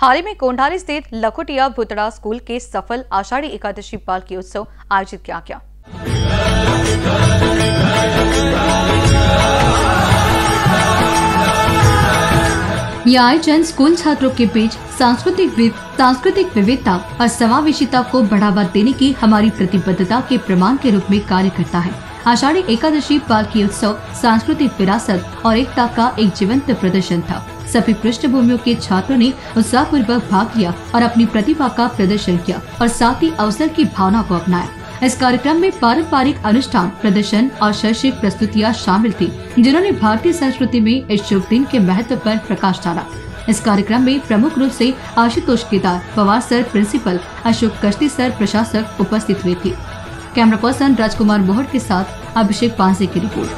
हाल ही में कोंडारी स्थित लखोटिया भुतड़ा स्कूल के सफल आषाढ़ी एकादशी पालकी उत्सव आयोजित किया गया। यह आयोजन स्कूल छात्रों के बीच सांस्कृतिक सांस्कृतिक विविधता और समावेशिता को बढ़ावा देने की हमारी प्रतिबद्धता के प्रमाण के रूप में कार्य करता है। आषाढ़ी एकादशी, पालकी उत्सव, सांस्कृतिक विरासत और एकता का एक जीवंत प्रदर्शन था। सभी पृष्ठभूमियों के छात्रों ने उत्साह पूर्वक भाग लिया और अपनी प्रतिभा का प्रदर्शन किया और साथ ही अवसर की भावना को अपनाया। इस कार्यक्रम में पारंपरिक अनुष्ठान, प्रदर्शन और शैक्षिक प्रस्तुतियाँ शामिल थी, जिन्होंने भारतीय संस्कृति में इस शुभ दिन के महत्व पर प्रकाश डाला। इस कार्यक्रम में प्रमुख रूप से Ashutosh Kedar, Pawar sir principal, Ashok Kashti sir प्रशासक उपस्थित हुए थे। कैमरा पर्सन राजकुमार मोहट के साथ अभिषेक पांसे की रिपोर्ट।